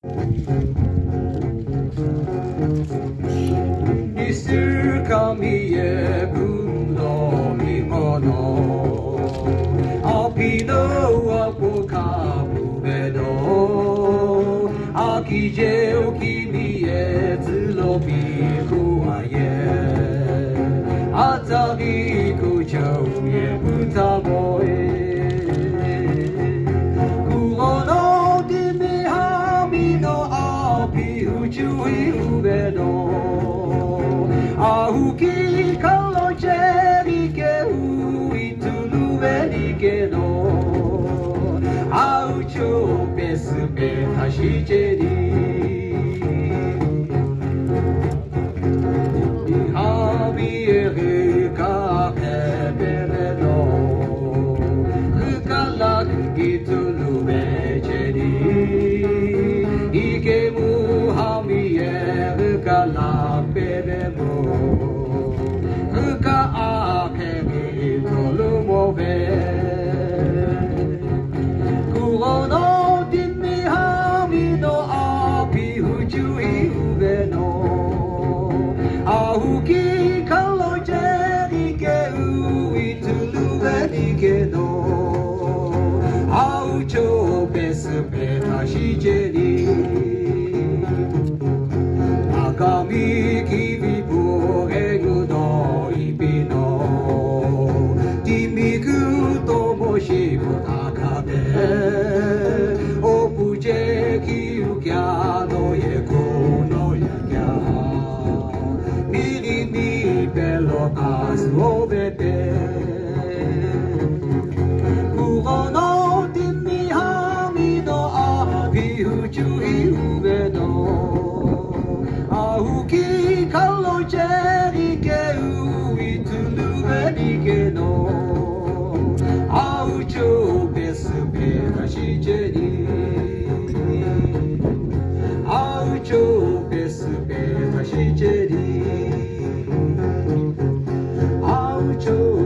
I styrkan vi är bundna i månader Apinoa på kapuvedo Akije och kimie till och med koaje Atari uczuj ubedą. A huki kalonche nike u itulu velike no. A uczuj pesbe tashiceri. uki kalo jeri ke ui tulu veri ke do. Au cho pes pe ta shi jeri. Akami ki vi bo ge gu do ipi no timi gu to mo shi bo ta ka mauvais père. Kurano timmi hamido api uchui ubedo. Auki kalo cheri ke ui tunube nike no. pes, besu pera shicheri. Aucho pes pera shicheri. to